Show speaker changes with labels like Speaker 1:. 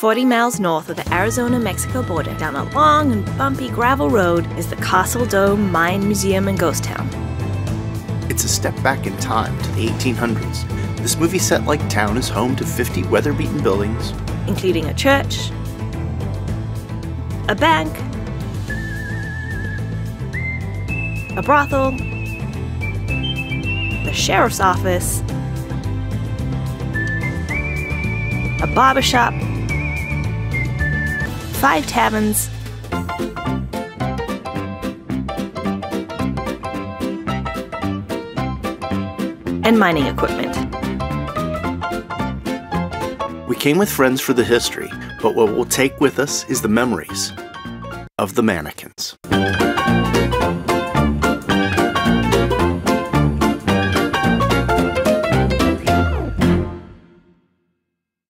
Speaker 1: 40 miles north of the Arizona Mexico border, down a long and bumpy gravel road, is the Castle Dome Mine Museum and Ghost Town.
Speaker 2: It's a step back in time to the 1800s. This movie set like town is home to 50 weather beaten buildings,
Speaker 1: including a church, a bank, a brothel, the sheriff's office, a barber shop, five taverns, and mining equipment.
Speaker 2: We came with friends for the history, but what we'll take with us is the memories of the mannequins.